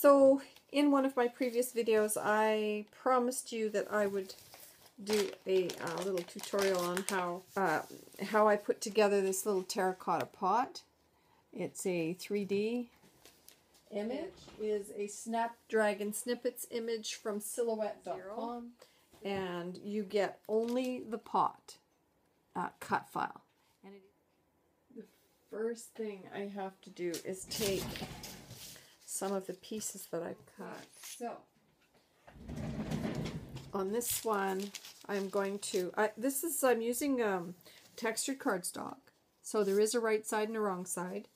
So in one of my previous videos I promised you that I would do a uh, little tutorial on how uh, how I put together this little terracotta pot. It's a 3D image. is a Snapdragon Snippets image from Silhouette.com and you get only the pot uh, cut file. And the first thing I have to do is take some of the pieces that I've cut. So on this one, I'm going to, I, this is, I'm using um, textured cardstock. So there is a right side and a wrong side.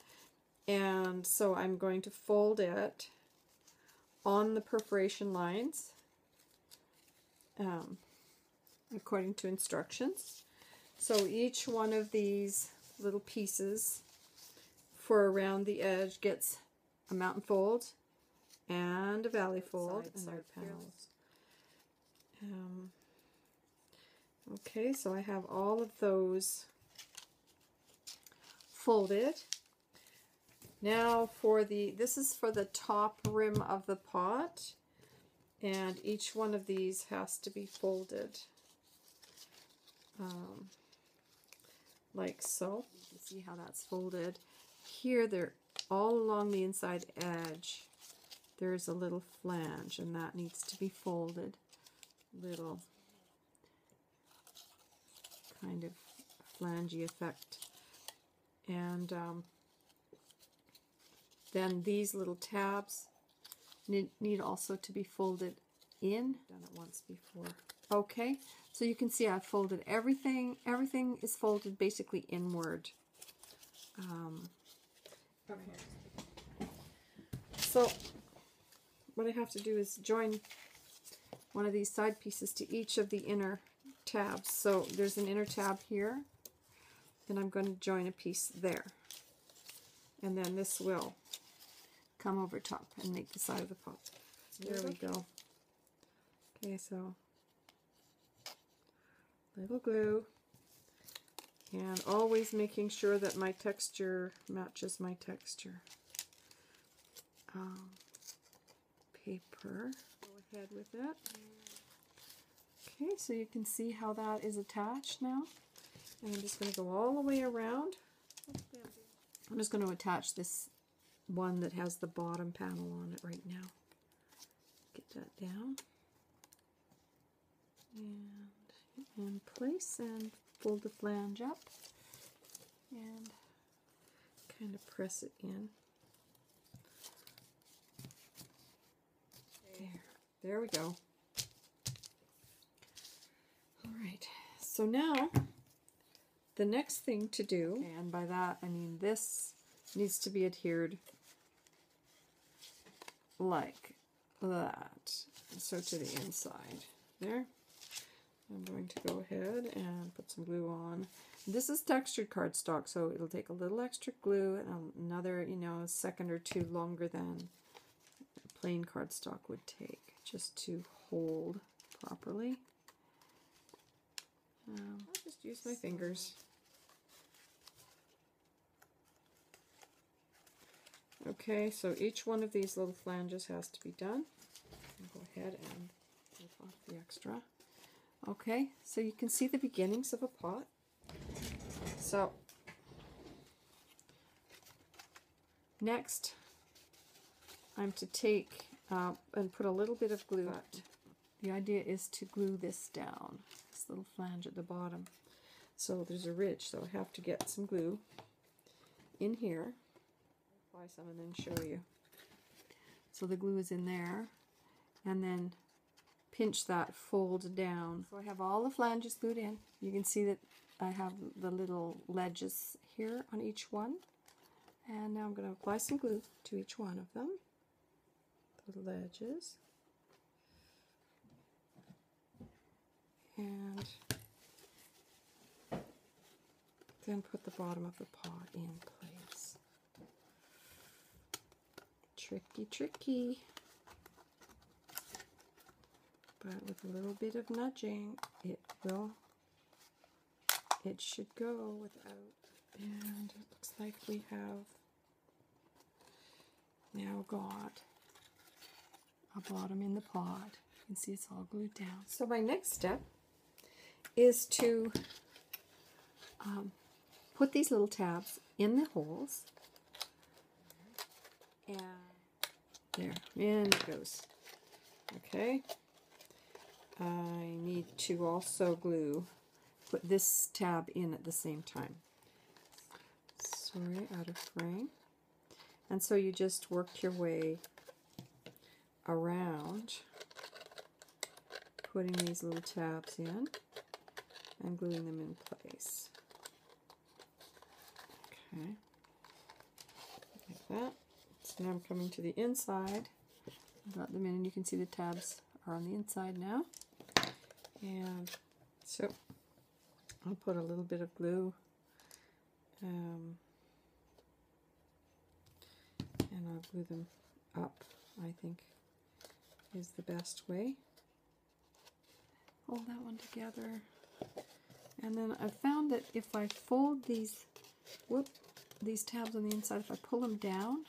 And so I'm going to fold it on the perforation lines um, according to instructions. So each one of these little pieces for around the edge gets a mountain fold and a valley fold side, side panels. Um, okay, so I have all of those folded. Now for the, this is for the top rim of the pot, and each one of these has to be folded um, like so. You can see how that's folded. Here they're all along the inside edge there's a little flange and that needs to be folded. Little kind of flangey effect. And um, then these little tabs need, need also to be folded in. Done it once before. Okay so you can see I've folded everything everything is folded basically inward. Um, so what I have to do is join one of these side pieces to each of the inner tabs. So there's an inner tab here, and I'm going to join a piece there. And then this will come over top and make the side of the pot. There we go. Okay, so little glue and always making sure that my texture matches my texture. Um, paper. Go ahead with it. Okay, so you can see how that is attached now. And I'm just going to go all the way around. I'm just going to attach this one that has the bottom panel on it right now. Get that down. And in place and fold the flange up and kind of press it in. There, there we go. All right, so now the next thing to do, and by that I mean this needs to be adhered like that. So to the inside there. I'm going to go ahead and put some glue on. This is textured cardstock, so it'll take a little extra glue and another, you know, second or two longer than plain cardstock would take just to hold properly. Um, I'll just use my fingers. Okay, so each one of these little flanges has to be done. I'll go ahead and take off the extra. Okay, so you can see the beginnings of a pot. So, next, I'm to take uh, and put a little bit of glue. The idea is to glue this down, this little flange at the bottom. So there's a ridge, so I have to get some glue in here. Apply some and then show you. So the glue is in there, and then pinch that fold down. So I have all the flanges glued in. You can see that I have the little ledges here on each one. And now I'm going to apply some glue to each one of them. The ledges. And then put the bottom of the pot in place. Tricky, tricky but with a little bit of nudging, it will, it should go without, and it looks like we have now got a bottom in the pot. You can see it's all glued down. So my next step is to um, put these little tabs in the holes. And there, in it goes. Okay. I need to also glue, put this tab in at the same time. Sorry, out of frame. And so you just work your way around putting these little tabs in and gluing them in place. Okay, like that. So now I'm coming to the inside. I got them in and you can see the tabs are on the inside now. And so I'll put a little bit of glue um, and I'll glue them up, I think is the best way. Hold that one together. And then I found that if I fold these, whoop, these tabs on the inside, if I pull them down,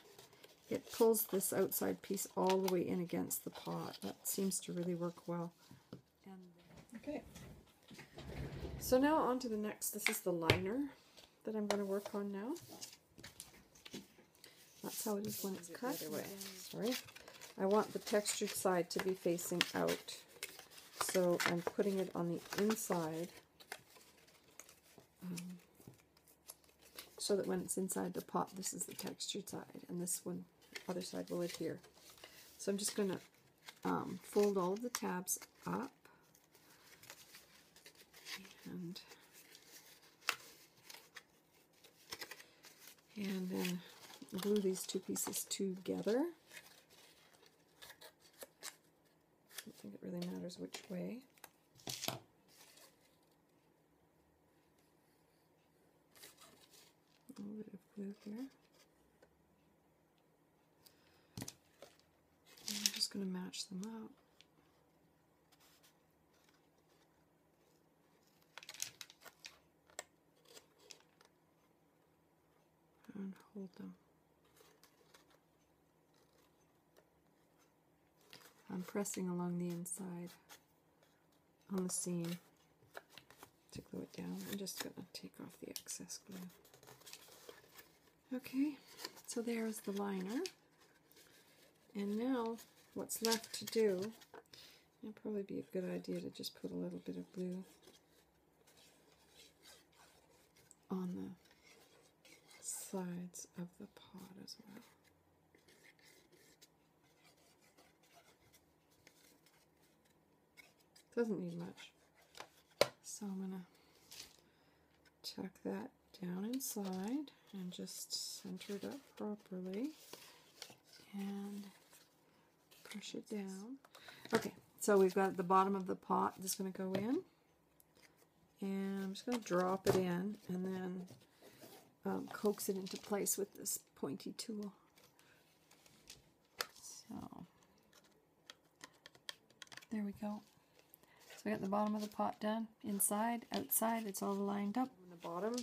it pulls this outside piece all the way in against the pot. That seems to really work well. Okay. So now on to the next. This is the liner that I'm going to work on now. That's how it is when it's cut. Sorry. I want the textured side to be facing out. So I'm putting it on the inside um, so that when it's inside the pot, this is the textured side, and this one, other side will adhere. So I'm just going to um, fold all of the tabs up and and then glue these two pieces together. I don't think it really matters which way. A little bit of glue here. And I'm just going to match them up. And hold them. I'm pressing along the inside on the seam to glue it down. I'm just going to take off the excess glue. Okay, so there's the liner. And now what's left to do, it'd probably be a good idea to just put a little bit of glue on the sides of the pot as well. Doesn't need much. So I'm going to tuck that down inside and just center it up properly and push it down. Okay, so we've got the bottom of the pot that's going to go in. And I'm just going to drop it in and then um, coax it into place with this pointy tool. So, there we go. So I got the bottom of the pot done, inside, outside, it's all lined up. On the bottom,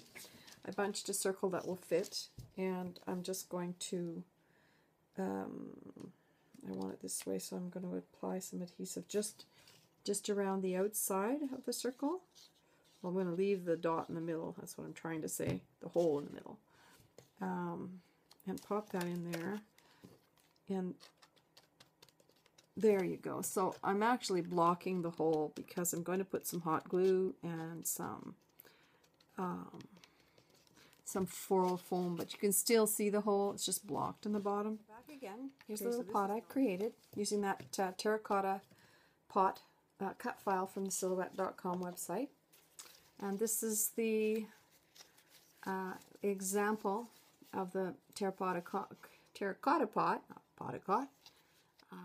I bunched a circle that will fit, and I'm just going to, um, I want it this way, so I'm going to apply some adhesive just, just around the outside of the circle. I'm going to leave the dot in the middle, that's what I'm trying to say, the hole in the middle. Um, and pop that in there. And there you go. So I'm actually blocking the hole because I'm going to put some hot glue and some um, some foil foam, but you can still see the hole. It's just blocked in the bottom. Back again. Here's okay, the little so pot I created using that uh, terracotta pot uh, cut file from the silhouette.com website. And this is the uh, example of the terracotta, terracotta pot, not pot, uh,